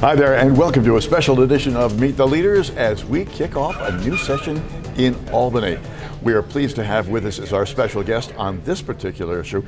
Hi there, and welcome to a special edition of Meet the Leaders as we kick off a new session in Albany. We are pleased to have with us as our special guest on this particular issue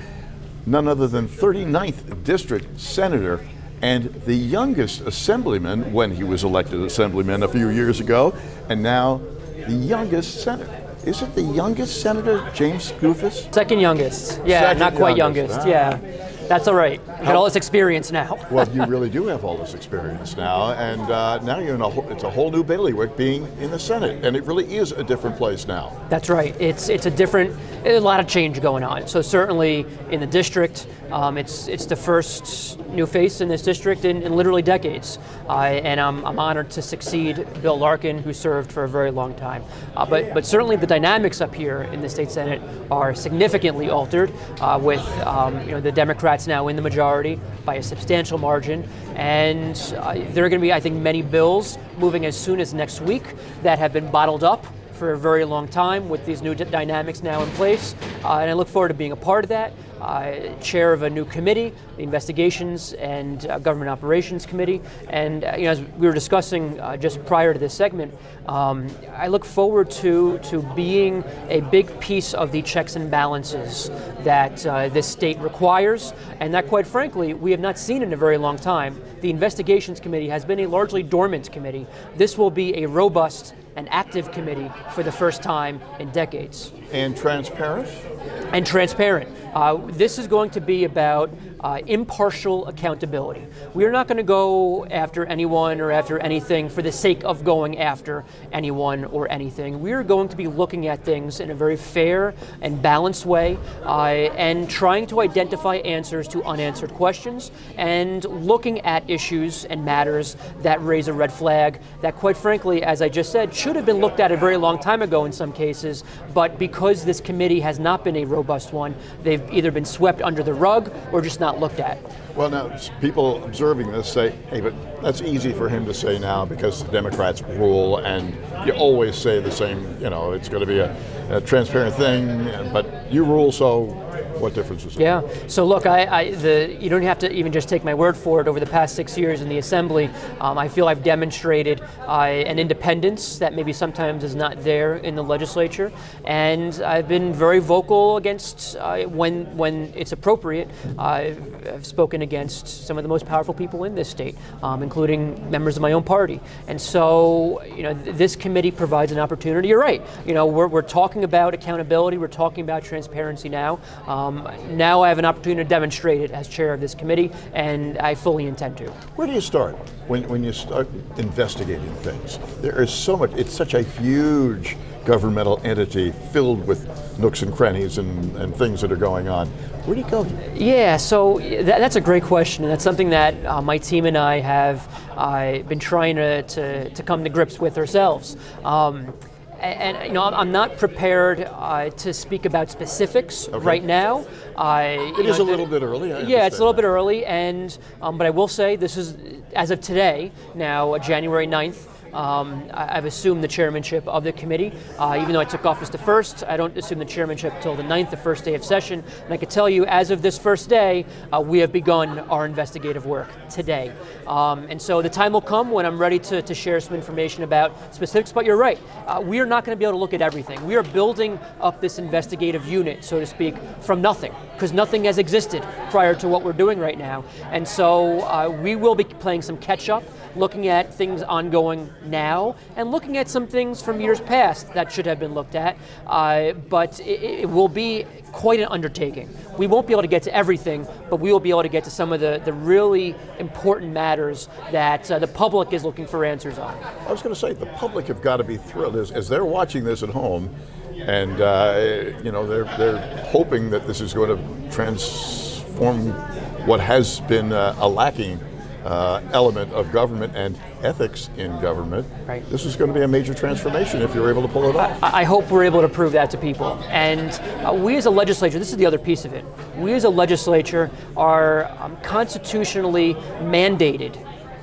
none other than 39th District Senator and the youngest assemblyman when he was elected assemblyman a few years ago, and now the youngest senator. Is it the youngest senator, James Skoufis? Second youngest. Yeah, Second not quite youngest. youngest. Ah. Yeah. That's all right. You got all this experience now. Well, you really do have all this experience now, and uh, now you're in a whole, it's a whole new bailiwick being in the Senate, and it really is a different place now. That's right. It's it's a different, a lot of change going on. So certainly in the district, um, it's it's the first new face in this district in, in literally decades, uh, and I'm, I'm honored to succeed Bill Larkin, who served for a very long time. Uh, but but certainly the dynamics up here in the state senate are significantly altered, uh, with um, you know the Democrats now in the majority by a substantial margin, and uh, there are going to be I think many bills moving as soon as next week that have been bottled up for a very long time with these new dynamics now in place. Uh, and I look forward to being a part of that. Uh, chair of a new committee, the Investigations and uh, Government Operations Committee. And uh, you know, as we were discussing uh, just prior to this segment, um, I look forward to, to being a big piece of the checks and balances that uh, this state requires, and that, quite frankly, we have not seen in a very long time. The Investigations Committee has been a largely dormant committee. This will be a robust and active committee for the first time in decades. And transparent? And transparent. Uh, this is going to be about uh, impartial accountability. We are not going to go after anyone or after anything for the sake of going after anyone or anything. We are going to be looking at things in a very fair and balanced way uh, and trying to identify answers to unanswered questions and looking at issues and matters that raise a red flag that, quite frankly, as I just said, should have been looked at a very long time ago in some cases, but because this committee has not been a robust one, they've either been swept under the rug or just not looked at. Well, now people observing this say, "Hey, but that's easy for him to say now because the Democrats rule, and you always say the same. You know, it's going to be a, a transparent thing, but you rule, so what difference is it?" Yeah. So look, I, I the you don't have to even just take my word for it. Over the past six years in the assembly, um, I feel I've demonstrated uh, an independence that maybe sometimes is not there in the legislature, and I've been very vocal against uh, when when it's appropriate. I've, I've spoken against some of the most powerful people in this state, um, including members of my own party. And so, you know, th- this committee provides an opportunity. You're right. You know, we're, we're talking about accountability. We're talking about transparency now. Um, now I have an opportunity to demonstrate it as chair of this committee, and I fully intend to. Where do you start when, when you start investigating things? There is so much, it's such a huge governmental entity filled with nooks and crannies and, and things that are going on. Where do you go? Yeah, so that, that's a great question, and that's something that uh, my team and I have uh, been trying to, to, to come to grips with ourselves. Um, and, you know, I'm- not prepared uh, to speak about specifics right now. Uh, It is a little bit early. I yeah, it's a little bit early, and um, but I will say this is as of today, now uh, January 9th. Um, I- I've assumed the chairmanship of the committee. Uh, even though I took office the first, I don't assume the chairmanship till the 9th, the first day of session. And I can tell you, as of this first day, uh, we have begun our investigative work today. Um, and so the time will come when I'm ready to, to share some information about specifics. But you're right, uh, we are not going to be able to look at everything. We are building up this investigative unit, so to speak, from nothing, because nothing has existed prior to what we're doing right now. And so uh, we will be playing some catch up looking at things ongoing now and looking at some things from years past that should have been looked at. Uh, but it, it will be quite an undertaking. We won't be able to get to everything, but we will be able to get to some of the, the really important matters that uh, the public is looking for answers on. I was going to say, the public have got to be thrilled as, as they're watching this at home, and uh, you know they're they're hoping that this is going to transform what has been a lacking uh, element of government and ethics in government. Right. This is going to be a major transformation if you're able to pull it off. I I hope we're able to prove that to people. And uh, we as a legislature, this is the other piece of it, we as a legislature are um, constitutionally mandated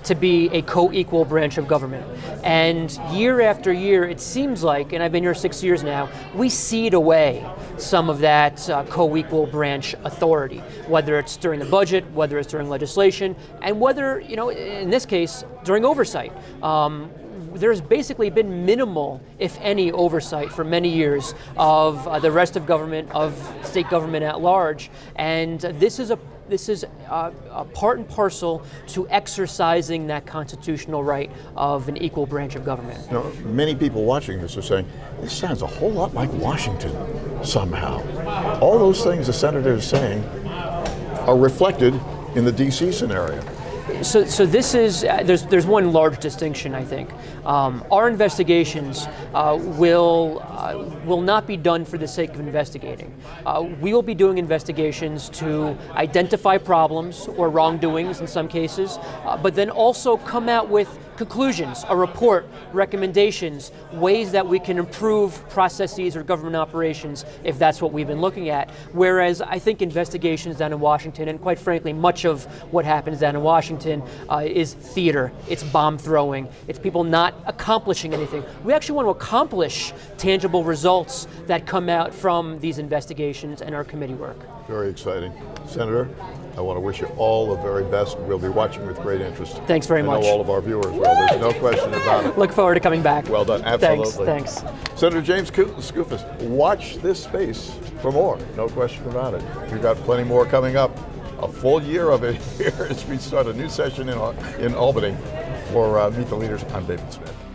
to be a co-equal branch of government. And year after year, it seems like, and I've been here six years now, we cede away some of that uh, co-equal branch authority, whether it's during the budget, whether it's during legislation, and whether, you know, in this case, during oversight. Um, there's basically been minimal, if any, oversight for many years of uh, the rest of government, of state government at large, and this is a this is a, part and parcel to exercising that constitutional right of an equal branch of government. You know, many people watching this are saying, this sounds a whole lot like Washington somehow. All those things the senator is saying are reflected in the DC scenario so, so this is uh, there's there's one large distinction I think. Um, our investigations uh, will uh, will not be done for the sake of investigating. Uh, we will be doing investigations to identify problems or wrongdoings in some cases, uh, but then also come out with conclusions, a report, recommendations, ways that we can improve processes or government operations if that's what we've been looking at. Whereas I think investigations down in Washington, and quite frankly, much of what happens down in Washington uh, is theater, it's bomb throwing, it's people not accomplishing anything. We actually want to accomplish tangible results that come out from these investigations and our committee work. Very exciting. Senator, I want to wish you all the very best. We'll be watching with great interest. Thanks very I much. all of our viewers will. There's no question about it. Look forward to coming back. Well done. Absolutely. Thanks. Thanks. Senator James Skoufis, watch this space for more. No question about it. We've got plenty more coming up. A full year of it here as we start a new session in, in Albany for uh, Meet the Leaders. I'm David Smith.